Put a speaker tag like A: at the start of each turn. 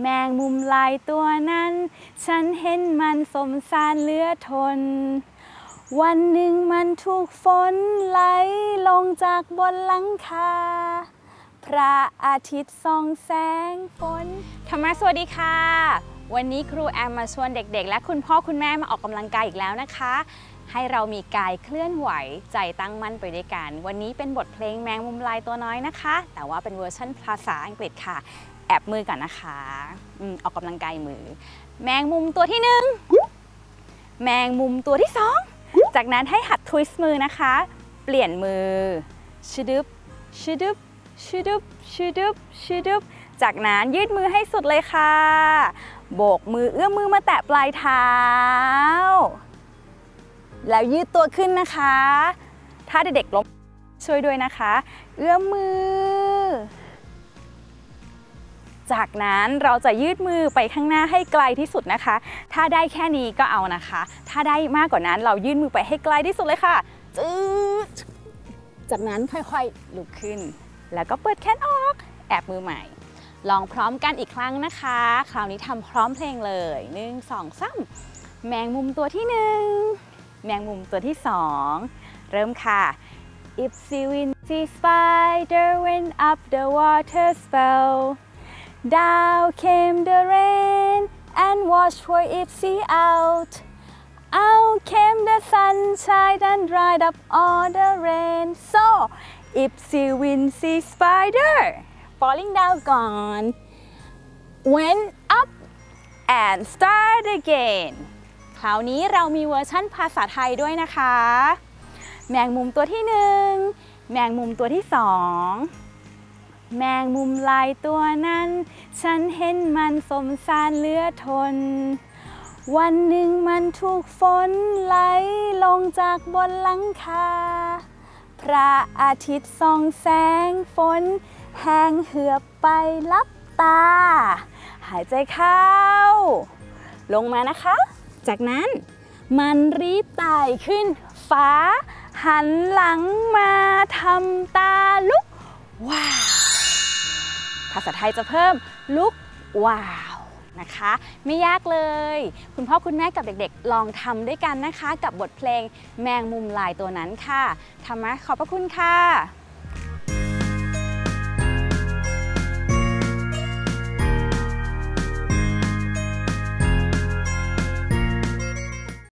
A: แมงมุมลายตัวนั้น ฉันเห็นมันสมสารเลือทน วันหนึ่งมันถูกฝนไหลลงจากบนหลังคา พระอาทิตย์ส่องแสงฝนธรรมะสวัสดีค่ะ วันนี้ครูแอมมาชวนเด็กๆ และคุณพ่อคุณแม่มาออกกำลังกายอีกแล้วนะคะ ให้เรามีกายเคลื่อนไหวใจตั้งมั่นไปด้วยกัน วันนี้เป็นบทเพลงแมงมุมลายตัวน้อยนะคะ แต่ว่าเป็นเวอร์ชันภาษาอังกฤษค่ะ แอบมือก่อนนะคะอืมออกกำลังกายมือ แมงมุมตัวที่หนึ่งแมงมุมตัวที่สองจากนั้นให้หัดทวิสต์มือนะคะ เปลี่ยนมือชึดึบชึดึบชึดึบชึดึบชึดึบจากนั้นยืดมือให้สุดเลยค่ะ โบกมือเอื้อมมือมาแตะปลายเท้า แล้วยืดตัวขึ้นนะคะ ถ้าเด็กๆล้มช่วยด้วยนะคะ เอื้อมมือ จากนั้นเราจะยืดมือไปข้างหน้าให้ไกลที่สุดนะคะ ถ้าได้แค่นี้ก็เอานะคะ ถ้าได้มากกว่านั้นเรายื่นมือไปให้ไกลที่สุดเลยค่ะจืดจากนั้นค่อยๆลุกขึ้น แล้วก็เปิดแขนออก แอบมือใหม่ ลองพร้อมกันอีกครั้งนะคะ คราวนี้ทำพร้อมเพลงเลยหนึ่งสองสามแมงมุมตัวที่หนึ่งแมงมุมตัวที่สองเริ่มค่ะ Ipsy Wincy Spider went up the water spout Down came the rain and washed poor Ipsy out Out came the sunshine and dried up all the rain So Ipsy Wincy Spider falling down gone went up and start again คราวนี้เรามีเวอร์ชั่นภาษาไทยด้วยนะคะ แมงมุมตัวที่หนึ่ง แมงมุมตัวที่สอง แมงมุมลายตัวนั้น ฉันเห็นมันสมสารเลือทน วันหนึ่งมันถูกฝนไหลลงจากบนหลังคา พระอาทิตย์ส่องแสงฝน แห้งเหือบไปลับตา หายใจเข้า ลงมานะคะ จากนั้นมันรีบไต่ขึ้นฟ้า หันหลังมาทำตาลุก ว้าว ภาษาไทยจะเพิ่มลุกว้าวนะคะ ไม่ยากเลย คุณพ่อคุณแม่กับเด็กๆ ลองทำด้วยกันนะคะ กับบทเพลงแมงมุมลายตัวนั้นค่ะธรรมะขอบพระคุณค่ะ